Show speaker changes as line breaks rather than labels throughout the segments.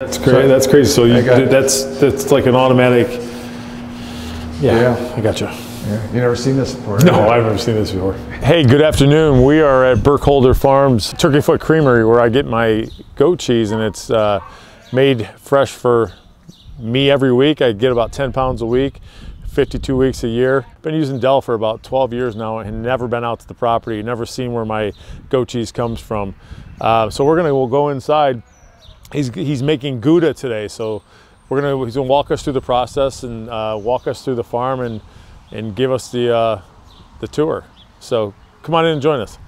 That's crazy. That's crazy. So you,
got-
that's that's like an automatic. Yeah,
Yeah.
I got you.
Yeah, you never seen this before?
No, I've never seen this before. Hey, good afternoon. We are at Burkholder Farms Turkey Foot Creamery where I get my goat cheese and it's uh, made fresh for me every week. I get about 10 pounds a week, 52 weeks a year. Been using Del for about 12 years now and never been out to the property, never seen where my goat cheese comes from. Uh, so we're gonna, we'll go inside. He's, he's making Gouda today, so we're gonna, he's gonna walk us through the process and uh, walk us through the farm and, and give us the, uh, the tour. So come on in and join us.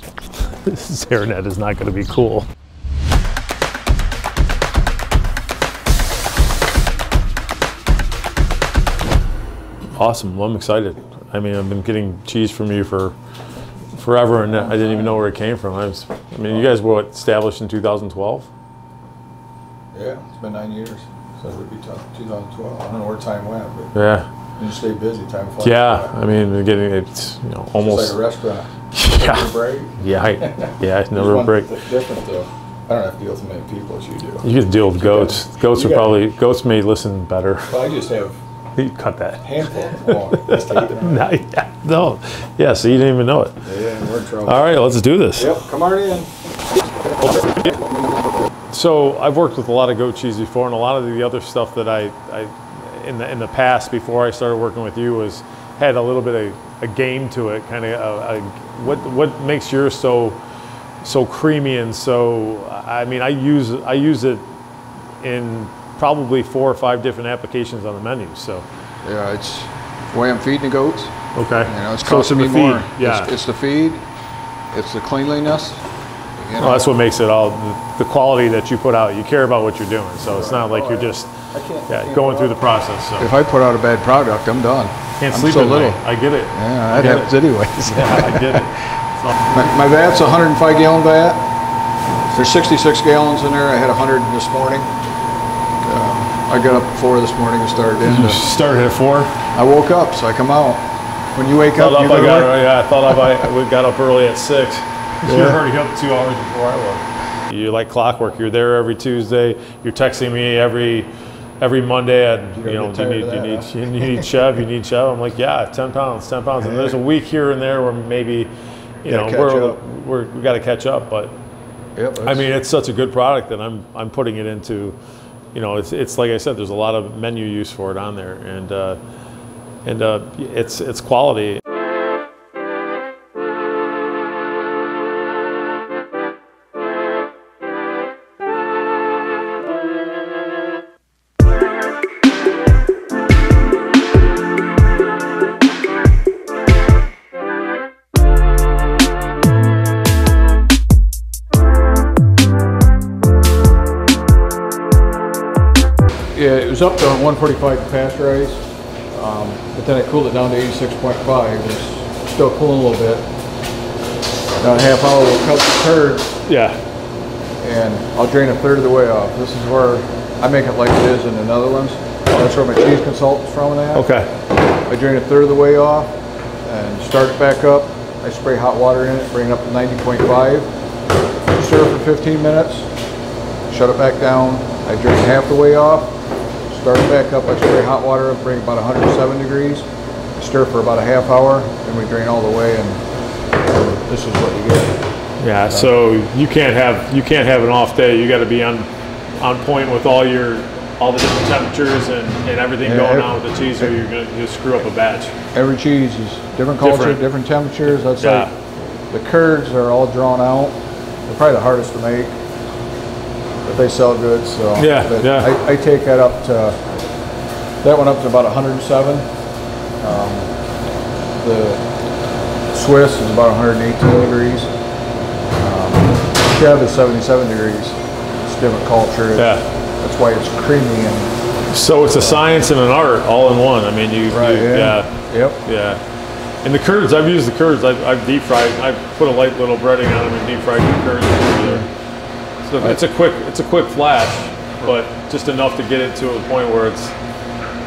this hairnet is not gonna be cool. Awesome. Well, I'm excited. I mean, I've been getting cheese from you for forever, and I didn't even know where it came from. I, was, I mean, you guys were established in 2012.
Yeah, it's been nine years since we beat 2012. I don't know where time went, but
Yeah.
you stay busy. Time flies.
Yeah.
by.
I mean, getting it's you know
It's
almost.
like a restaurant.
yeah.
Break.
Yeah. I, yeah. It's never a break.
Different though. I don't have to deal with as many people as you do.
You could deal with goats. Goats are probably goats may listen better.
Well, I just have
You cut that.
handful. That's taken already.
No, yeah, no. Yeah. So you didn't even know it.
Yeah, we're in trouble.
All right. Let's do this.
Yep, come on in.
So I've worked with a lot of goat cheese before, and a lot of the other stuff that I, I in the in the past before I started working with you was had a little bit of a game to it. Kind of a, a, uh, uh, what what makes yours so so creamy and so. I mean, I use I use it in probably four or five different applications on the menu. So
Yeah, it's the way I'm feeding the goats.
okay,
You know, it's
So
costing
the
me more.
feed, Yeah,
It's, it's the feed, it's the cleanliness. You know,
well, that's what makes it all the, the quality that you put out. You care about what you're doing, so it's not like you're just yeah going through the process. So.
if I put out a bad product, I'm done.
Can't
I'm
sleep
so
at
little.
night. I get it.
Yeah,
I
that
get
happens
it.
anyways.
Yeah, I get it.
my, my vat's a 105 gallon vat. There's 66 gallons in there. I had 100 this morning. Uh, I got up at four this morning and started in.
You started at four.
I woke up, so I come out. When you wake
Thought
up,
up,
you
I got.
work.
Yeah, I thought up, I we got up early at six. You're
Yeah.
already up two hours before I was. You're like clockwork. You're there every Tuesday. You're texting me every every Monday. At you know, you need you need
huh?
you need Chev. You need Chev. I'm like, yeah, ten pounds, ten pounds. And there's a week here and there where maybe, you know, we're,
up.
we're we got to catch up. But
Yep,
I mean, it's such a good product that I'm I'm putting it into. You know, it's it's like I said. There's a lot of menu use for it on there, and uh, and uh, it's it's quality.
Yeah, it was up to 145 to pasteurize, um, but then I cooled it down to 86.5. It's still cooling a little bit. Now in a half hour, we'll cut the curd
Yeah.
and I'll drain a third of the way off. This is where I make it like it is in the Netherlands. That's where my cheese consultant's from and that.
Okay.
I drain a third of the way off and start it back up. I spray hot water in it, bring it up to 90.5. Stir for 15 minutes, shut it back down. I drain half the way off, start back up. I spray hot water, bring about 107 degrees. Stir for about a half hour, then we drain all the way and um, this is what you get.
Yeah, so you can't have you can't have an off day. You got to be on on point with all your all the different temperatures and, and everything
Yeah,
going
ev-
on with the cheese, or you're gonna just screw up a batch.
Every cheese is different culture,
Different.
different, temperatures. That's
Yeah.
like, the curds are all drawn out. They're probably the hardest to make, they sell good, so.
Yeah,
but
yeah.
I, I take that up to, that one up to about hundred and seven. Um, The Swiss is about hundred and eighteen degrees. Um, Chev is seventy-seven degrees. It's different culture.
Yeah.
That's why it's creamy and.
So it's a science and an art all in one. I mean, you, you yeah.
Yep.
yeah, And the curds, I've used the curds. I've, I've deep fried. I've put a light little breading on them and deep fried the curds. So it's a quick, it's a quick flash, but just enough to get it to a point where it's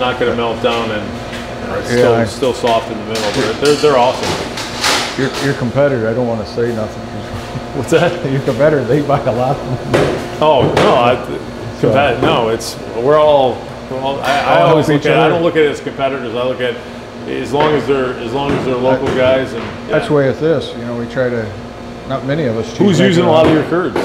not going to melt down and you it's
Yeah,
still,
I-
still soft in the middle. They're, they're, they're awesome.
Your, your competitor, I don't want to say nothing.
What's that?
Your competitor, they buy a lot.
Oh no, I, Compa- no, it's we're all. We're all I, I always look
each
at. I don't look at it as competitors. I look at as long as they're as long as they're local guys and
That's
yeah.
the way with this, you know, we try to, not many of us.
Who's using a lot of your curds?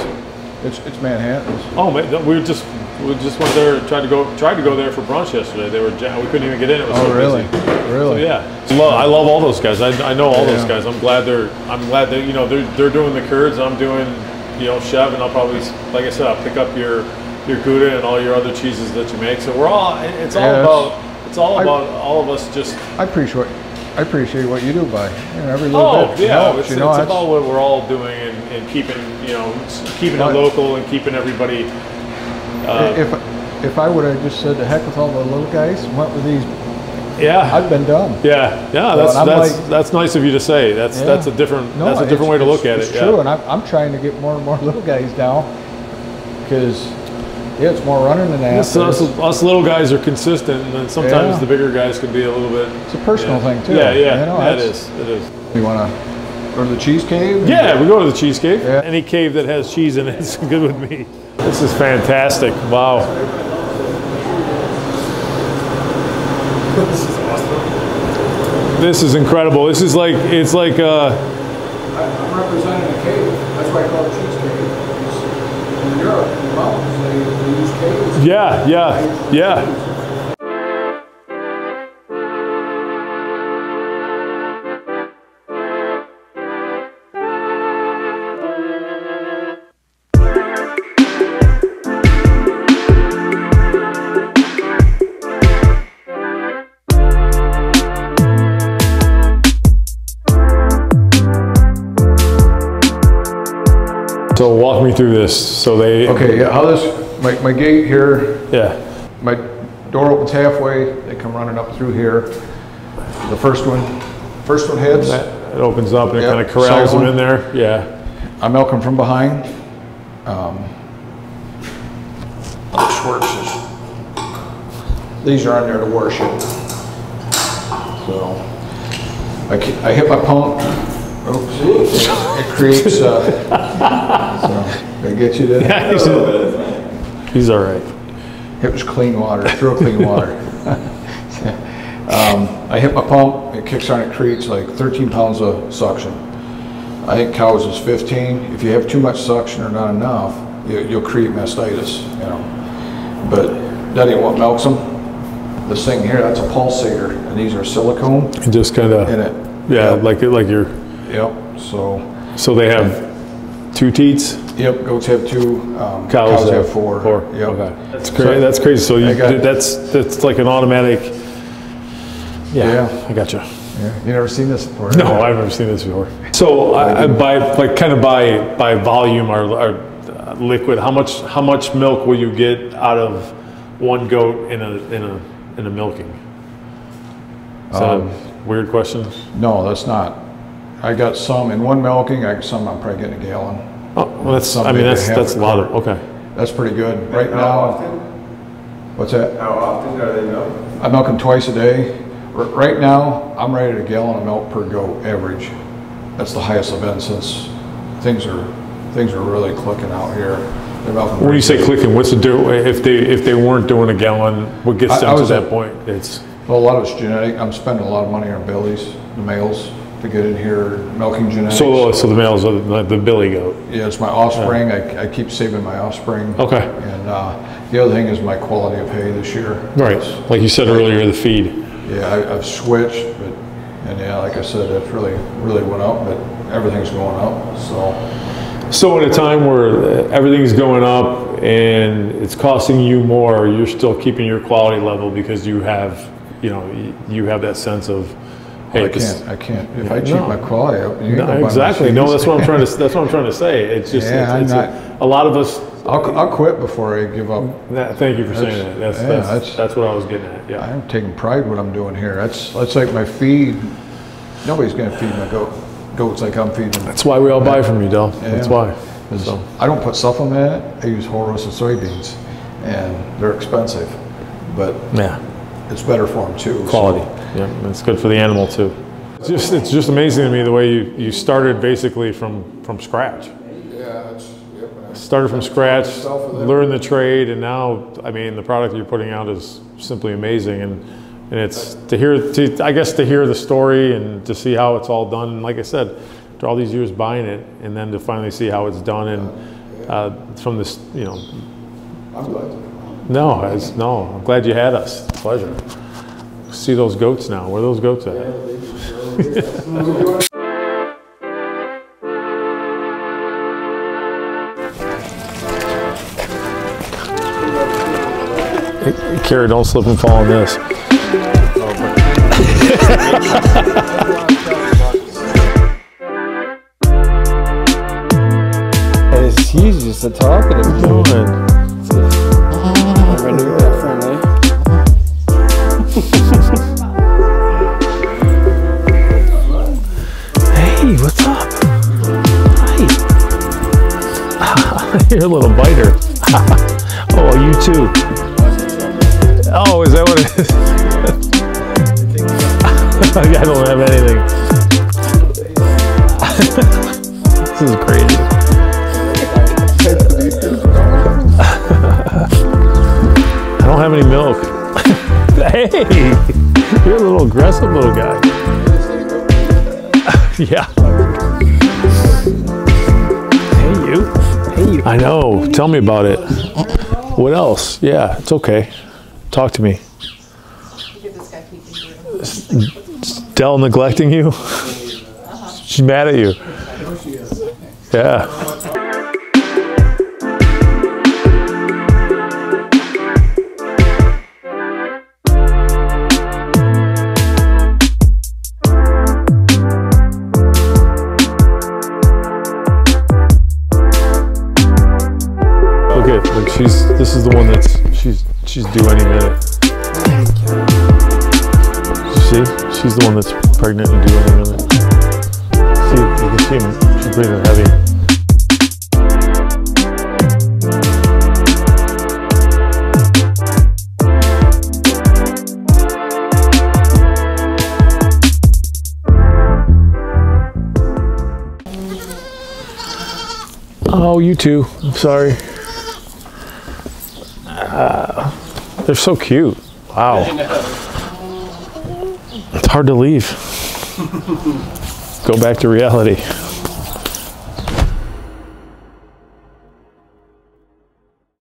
It's, it's Manhattan's.
Oh, man, we just we just went there. Tried to go tried to go there for brunch yesterday. They were we couldn't even get in. It was
Oh,
so
really?
busy. So,
Really?
yeah, So, lo- I love all those guys. I, I know all those guys. I'm glad they're I'm glad that you know they're they're doing the curds. I'm doing you know chef, and I'll probably like I said I'll pick up your your gouda and all your other cheeses that you make. So we're all it's all
Yeah,
about it's all
I-
about all of us just
I appreciate, I appreciate what you do by, you know, every little
Oh
bit
yeah,
helps,
it's,
you know,
it's
that's-
about what we're all doing and, and keeping you know keeping it local and keeping everybody. Uh,
If, if I would've just said the heck with all the little guys, went with these,
yeah,
I've been done.
yeah, yeah. That's
and
that's
like-
that's nice of you to say. That's
Yeah.
that's a different
No,
that's a different way to look
it's-
at
it's
it.
true,
Yeah.
and I'm, I'm trying to get more and more little guys down, because, yeah, it's more running than that.
Us, us, us little guys are consistent, and then sometimes
Yeah.
the bigger guys can be a little bit.
It's a personal
yeah.
thing, too.
Yeah, yeah,
You know,
yeah, it
that's-
is. It is.
You wanna go to the cheese cave?
Yeah, we go to the cheese cave.
Yeah.
Any cave that has cheese in it is good with me. This is fantastic. Wow. This monster. This is incredible. This is like it's like uh,
I'm representing a cave, that's why I call it cheese cave. It's- In Europe,
yeah, yeah, yeah. Walk me through this. So they
Okay, yeah, how this, my, my gate here,
yeah.
my door opens halfway, they come running up through here. The first one, first one hits,
It opens up and it kind of corrals them in there. Yeah.
I milk them from behind. Um, Schwartz's. These are on there to worship. So, I, I hit my pump. Oops, it creates, uh, so, did I get you there?
He's all right.
It was clean water, it's real clean water. Um, I hit my pump, it kicks on, it creates like 13 pounds of suction. I think cows is 15. If you have too much suction or not enough, you, you'll create mastitis, you know. But that ain't what milks them. This thing here, that's a pulsator, and these are silicone
It just kind of
in it.
yeah,
Yep.
like like you're.
Yep, so,
So they have two teats.
yep, goats have two, um,
Cows,
have four.
Four.
Yep.
Okay. That's crazy. That's crazy. So you,
got-
that's that's like an automatic. Yeah,
Yeah.
I got you.
Yeah, You never seen this before?
No, I've never seen this before. So I, I by like kind of by by volume or, or uh, liquid, how much how much milk will you get out of one goat in a in a in a milking? Is that
Um,
a weird question?
No, that's not. I got some in one milking, I got some, I'm probably getting a gallon.
Oh, well, that's. I mean, that's that's a lot of okay.
That's pretty good. Right
How
now,
often?
what's that?
How often are they milked?
I milk them twice a day. R- Right now, I'm right at a gallon of milk per goat average. That's the highest I've been since things are, things are really clicking out here.
When you say clicking, what's the do if they if they weren't doing a gallon? What gets
I- I
them to that
at-
point? It's
Well, a lot of it's genetic. I'm spending a lot of money on billies, the males, to get in here, milking genetics.
so so the males are the, the billy goat.
Yeah, it's my offspring. I, I keep saving my offspring.
Okay.
And, uh, the other thing is my quality of hay this year.
Right, like you said earlier, the feed.
Yeah, I, I've switched, but, and yeah, like I said, that's really, really went up, but everything's going up, so.
So in a time where everything's going up and it's costing you more, you're still keeping your quality level because you have, you know, you have that sense of, hey,
I can't, I can't, if I cheat
No.
my quality up. you
No,
my
exactly. No, that's what I'm trying to. That's what I'm trying to say. It's just.
Yeah,
it's, it's
not-
a, a lot of us.
I'll, I'll quit before I give up.
That, thank you for saying that. That's
yeah,
that's,
that's-
that's what I was getting at. Yeah.
I'm taking pride in what I'm doing here. That's, that's like my feed. Nobody's gonna feed my goat, goats like I'm feeding them.
That's why we all buy from you, Del. That's why. So.
I don't put supplement in it. I use whole roasted soybeans, and they're expensive, but
Yeah.
It's better for them too. so-
Quality. Yeah, it's good for the animal too. It's just it's just amazing to me the way you, you started basically from from scratch.
Yeah, it's, yep.
started from scratch, learned the trade, and now, I mean, the product you're putting out is simply amazing. And, and it's to hear, to, I guess, to hear the story and to see how it's all done. And like I said, after all these years buying it, and then to finally see how it's done, and uh, from this, you know,
I'm glad to.
No, it's, no, I'm glad you had us. Pleasure. See those goats now. Where are those goats at? Carrie, don't slip and fall on this.
It's he's just dude. Never
You're a little biter. oh, you too. Oh, is that what it is? I don't have anything. this is crazy. I don't have any milk. hey, you're a little aggressive little guy. yeah. I know. Tell me about it. What else? Yeah, it's okay. Talk to me. Del neglecting you? She's mad at you. Yeah. She's this is the one that's she's she's due any minute. See? She's the one that's pregnant and due any minute. See, you can see. She's breathing heavy. Oh, you too. I'm sorry. They're so cute. Wow. It's hard to leave. Go back to reality.